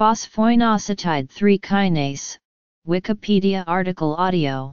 Phosphoinositide 3 kinase, Wikipedia article audio.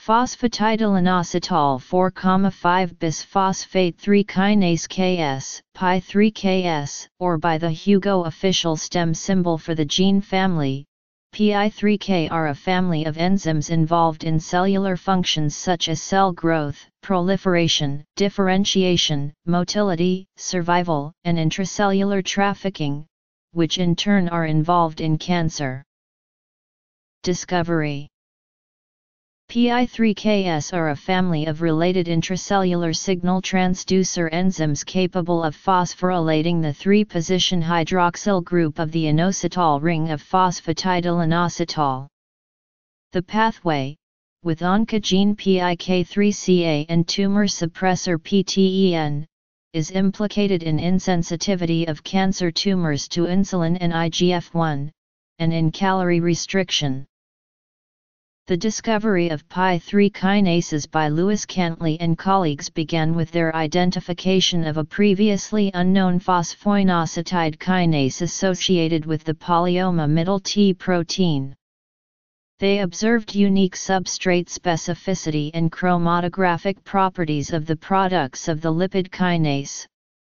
Phosphatidylinositol 4,5 bisphosphate 3 kinase Ks, Pi3Ks, or by the HUGO official stem symbol for the gene family, PI3K are a family of enzymes involved in cellular functions such as cell growth, proliferation, differentiation, motility, survival, and intracellular trafficking, which in turn are involved in cancer. Discovery PI3Ks are a family of related intracellular signal transducer enzymes capable of phosphorylating the 3-position hydroxyl group of the inositol ring of phosphatidylinositol. The pathway, with oncogene PIK3CA and tumor suppressor PTEN, is implicated in insensitivity of cancer tumors to insulin and IGF-1, and in calorie restriction. The discovery of Pi3 kinases by Lewis Cantley and colleagues began with their identification of a previously unknown phosphoinositide kinase associated with the polyoma middle T protein. They observed unique substrate specificity and chromatographic properties of the products of the lipid kinase,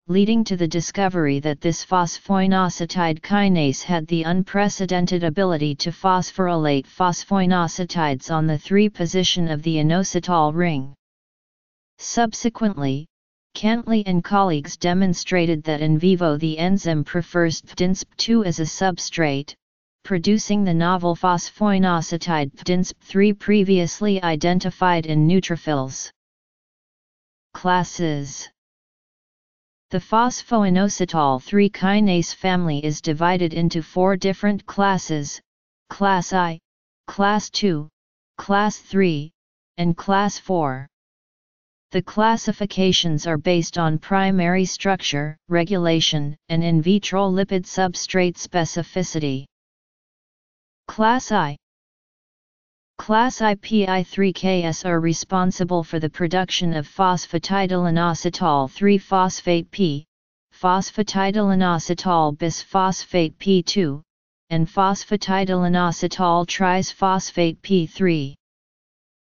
leading to the discovery that this phosphoinositide kinase had the unprecedented ability to phosphorylate phosphoinositides on the 3 position of the inositol ring. Subsequently, Cantley and colleagues demonstrated that in vivo the enzyme prefers FDNSP2 as a substrate, producing the novel phosphoinositide FDNSP3 previously identified in neutrophils. Classes the phosphoinositol 3 kinase family is divided into four different classes, Class I, Class II, Class III, and Class IV. The classifications are based on primary structure, regulation, and in vitro lipid substrate specificity. Class I Class IPI3Ks are responsible for the production of phosphatidylinositol 3-phosphate P, phosphatidylinositol bisphosphate P2, and phosphatidylinositol trisphosphate P3.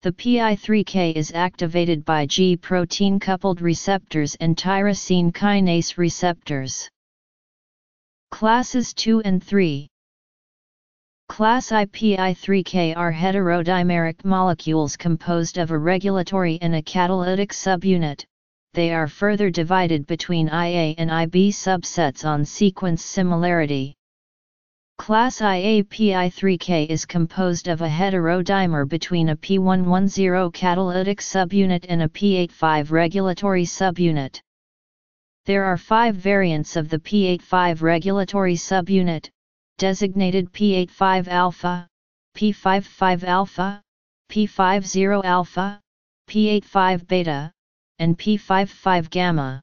The PI3K is activated by G protein coupled receptors and tyrosine kinase receptors. Classes 2 and 3 Class IPI3K are heterodimeric molecules composed of a regulatory and a catalytic subunit. They are further divided between IA and IB subsets on sequence similarity. Class IAPI3K is composed of a heterodimer between a P110 catalytic subunit and a P85 regulatory subunit. There are five variants of the P85 regulatory subunit, designated P85 alpha, P55 alpha, P50 alpha, P85 beta, and P55 gamma.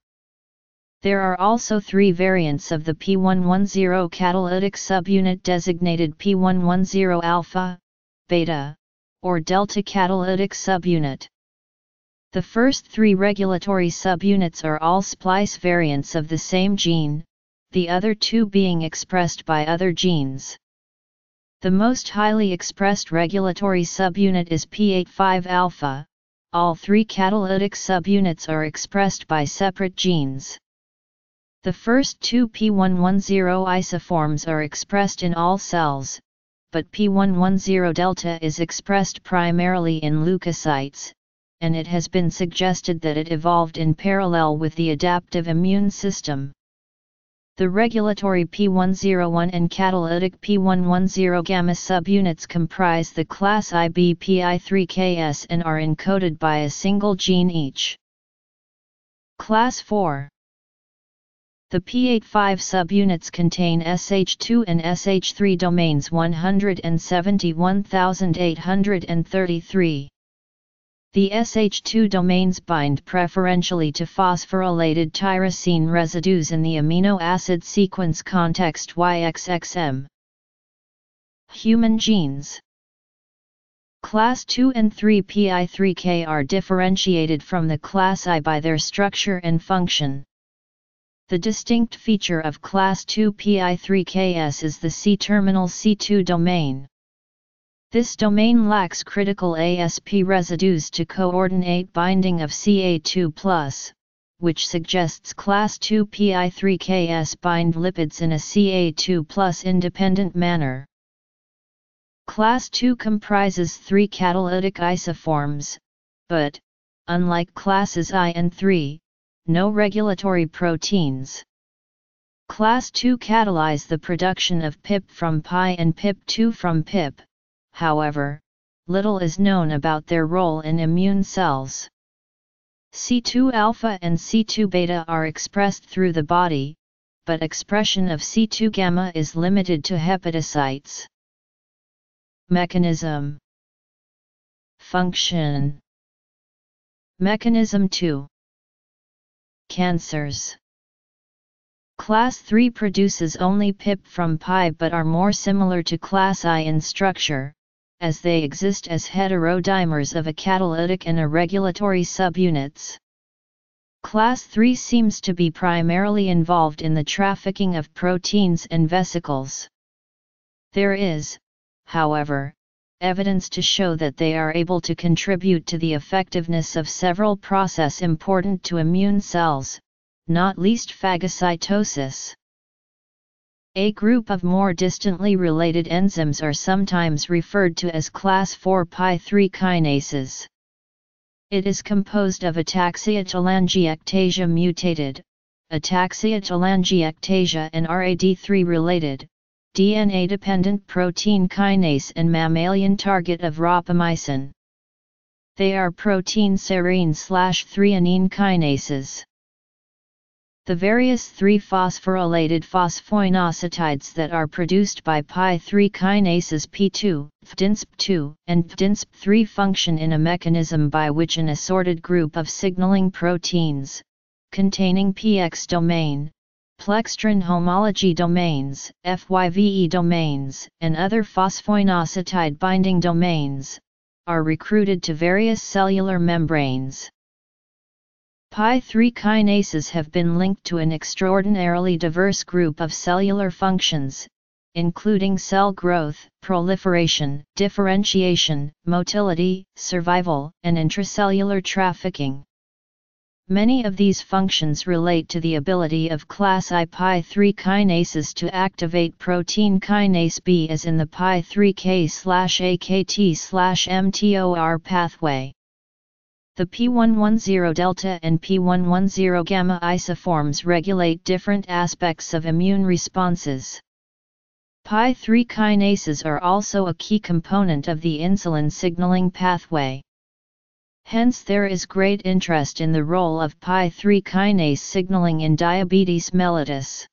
There are also three variants of the P110 catalytic subunit designated P110 alpha, beta, or delta catalytic subunit. The first three regulatory subunits are all splice variants of the same gene, the other two being expressed by other genes. The most highly expressed regulatory subunit is P85 alpha, all three catalytic subunits are expressed by separate genes. The first two P110 isoforms are expressed in all cells, but P110 delta is expressed primarily in leukocytes, and it has been suggested that it evolved in parallel with the adaptive immune system. The regulatory P101 and catalytic P110 gamma subunits comprise the class IBPI3KS and are encoded by a single gene each. Class 4 The P85 subunits contain SH2 and SH3 domains 171833. The SH2 domains bind preferentially to phosphorylated tyrosine residues in the amino acid sequence context YXXM. Human genes Class 2 and 3 PI3K are differentiated from the class I by their structure and function. The distinct feature of class 2 PI3KS is the C-terminal C2 domain. This domain lacks critical ASP residues to coordinate binding of CA2+, which suggests class 2 PI3KS bind lipids in a CA2 independent manner. Class 2 comprises three catalytic isoforms, but, unlike classes I and III, no regulatory proteins. Class 2 catalyze the production of PIP from PI and PIP2 from PIP, however, little is known about their role in immune cells. C2 alpha and C2 beta are expressed through the body, but expression of C2 gamma is limited to hepatocytes. Mechanism Function Mechanism 2 Cancers Class 3 produces only PIP from pi but are more similar to Class I in structure, as they exist as heterodimers of a catalytic and a regulatory subunits. Class 3 seems to be primarily involved in the trafficking of proteins and vesicles. There is, however, evidence to show that they are able to contribute to the effectiveness of several processes important to immune cells, not least phagocytosis. A group of more distantly related enzymes are sometimes referred to as class 4 pi3 kinases. It is composed of ataxia-telangiectasia mutated, ataxia-telangiectasia and RAD3 related, DNA-dependent protein kinase and mammalian target of rapamycin. They are protein serine-threonine kinases. The various 3-phosphorylated phosphoinositides that are produced by pi3 kinases P2, FDNSP2, and FDNSP3 function in a mechanism by which an assorted group of signaling proteins, containing PX domain, pleckstrin homology domains, FYVE domains, and other phosphoinositide binding domains, are recruited to various cellular membranes. Pi3 kinases have been linked to an extraordinarily diverse group of cellular functions, including cell growth, proliferation, differentiation, motility, survival, and intracellular trafficking. Many of these functions relate to the ability of class I pi3 kinases to activate protein kinase B as in the pi3K/AKT/mTOR pathway. The P110 delta and P110 gamma isoforms regulate different aspects of immune responses. Pi3 kinases are also a key component of the insulin signaling pathway. Hence there is great interest in the role of pi3 kinase signaling in diabetes mellitus.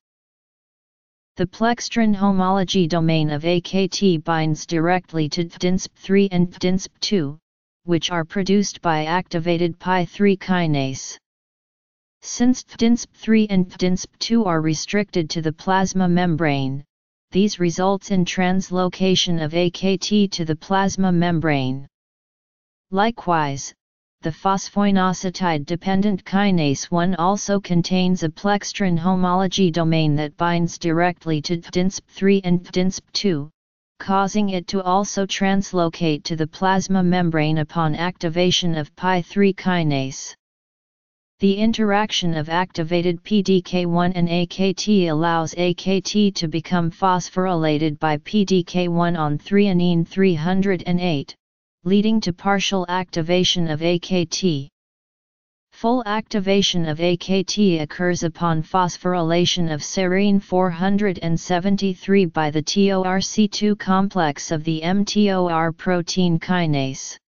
The pleckstrin homology domain of AKT binds directly to FDNSP3 and FDNSP2, which are produced by activated pi3 kinase. Since FDNSP3 and FDNSP2 are restricted to the plasma membrane, these results in translocation of AKT to the plasma membrane. Likewise, the phosphoinositide-dependent kinase 1 also contains a pleckstrin homology domain that binds directly to FDNSP3 and FDNSP2, causing it to also translocate to the plasma membrane upon activation of Pi3 kinase. The interaction of activated PDK1 and AKT allows AKT to become phosphorylated by PDK1 on threonine 308, leading to partial activation of AKT. Full activation of AKT occurs upon phosphorylation of serine 473 by the TORC2 complex of the mTOR protein kinase.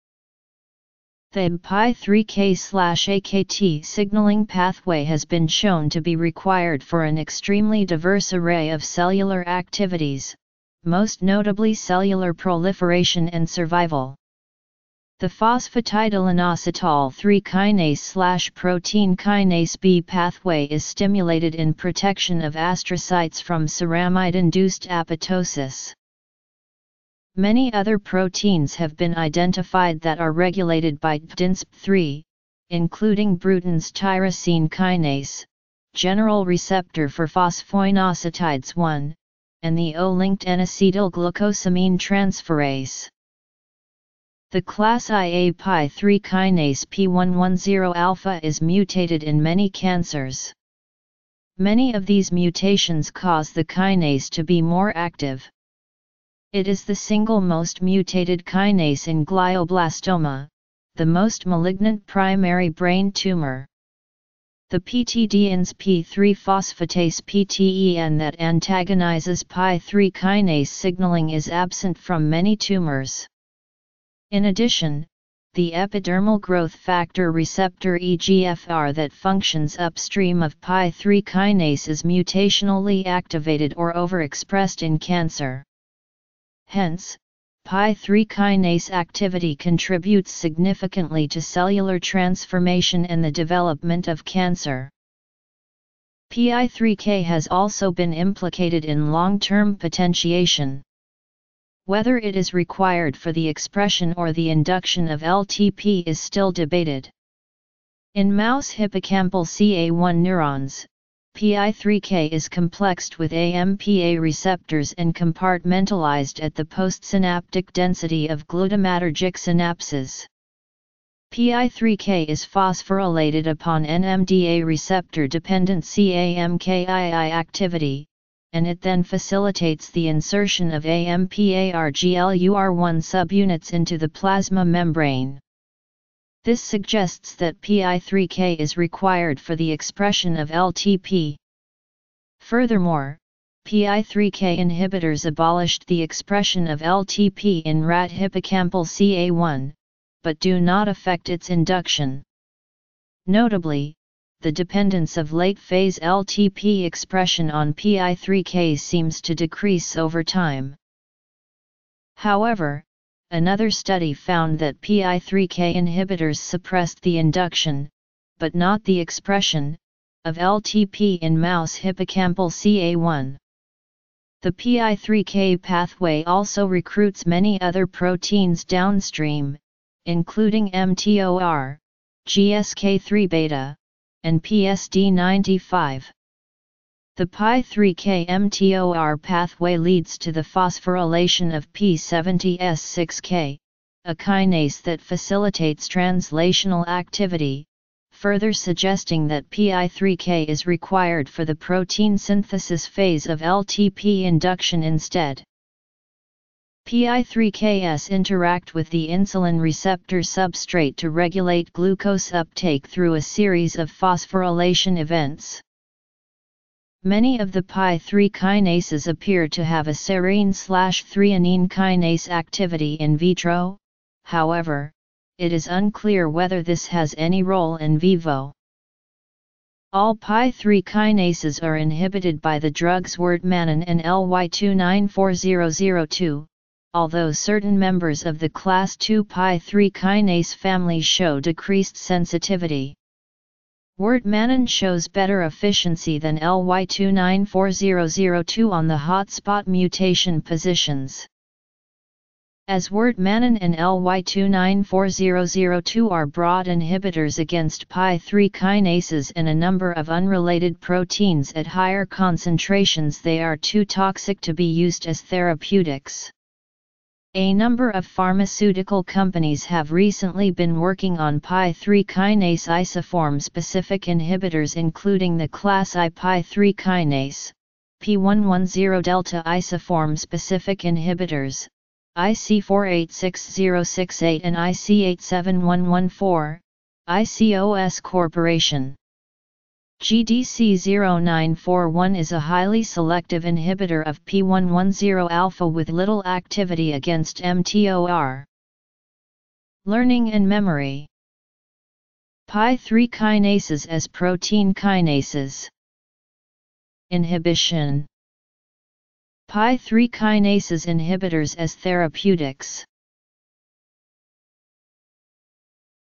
The PI3K/AKT signaling pathway has been shown to be required for an extremely diverse array of cellular activities, most notably cellular proliferation and survival. The phosphatidylinositol 3 kinase/protein kinase B pathway is stimulated in protection of astrocytes from ceramide-induced apoptosis. Many other proteins have been identified that are regulated by FDNSP3, including Bruton's tyrosine kinase, general receptor for phosphoinositides 1, and the O-linked N-acetylglucosamine transferase. The class IA Pi3 kinase P110-alpha is mutated in many cancers. Many of these mutations cause the kinase to be more active. It is the single most mutated kinase in glioblastoma, the most malignant primary brain tumor. The PTDN's P3 phosphatase PTEN that antagonizes Pi3 kinase signaling is absent from many tumors. In addition, the epidermal growth factor receptor EGFR that functions upstream of Pi3 kinase is mutationally activated or overexpressed in cancer. Hence, Pi3 kinase activity contributes significantly to cellular transformation and the development of cancer. PI3K has also been implicated in long-term potentiation. Whether it is required for the expression or the induction of LTP is still debated. In mouse hippocampal CA1 neurons, PI3K is complexed with AMPA receptors and compartmentalized at the postsynaptic density of glutamatergic synapses. PI3K is phosphorylated upon NMDA receptor-dependent CAMKII activity, and it then facilitates the insertion of AMPARGLUR1 subunits into the plasma membrane. This suggests that PI3K is required for the expression of LTP. Furthermore, PI3K inhibitors abolished the expression of LTP in rat hippocampal CA1, but do not affect its induction. Notably, the dependence of late-phase LTP expression on PI3K seems to decrease over time. However, another study found that PI3K inhibitors suppressed the induction, but not the expression, of LTP in mouse hippocampal CA1. The PI3K pathway also recruits many other proteins downstream, including mTOR, GSK3 beta, and PSD95. The Pi3K-MTOR pathway leads to the phosphorylation of P70S6K, a kinase that facilitates translational activity, further suggesting that PI3K is required for the protein synthesis phase of LTP induction instead. PI3Ks interact with the insulin receptor substrate to regulate glucose uptake through a series of phosphorylation events. Many of the Pi3 kinases appear to have a serine-threonine kinase activity in vitro, however, it is unclear whether this has any role in vivo. All Pi3 kinases are inhibited by the drugs Wortmannin and LY294002, although certain members of the class 2 pi3 kinase family show decreased sensitivity. Wortmannin shows better efficiency than LY294002 on the hotspot mutation positions. As Wortmannin and LY294002 are broad inhibitors against Pi3 kinases and a number of unrelated proteins at higher concentrations they are too toxic to be used as therapeutics. A number of pharmaceutical companies have recently been working on Pi3 kinase isoform-specific inhibitors including the class I Pi3 kinase, P110 delta isoform-specific inhibitors, IC486068 and IC87114, ICOS Corporation. GDC0941 is a highly selective inhibitor of P110-alpha with little activity against mTOR. Learning and memory. Pi3 kinases as protein kinases. Inhibition. Pi3 kinases inhibitors as therapeutics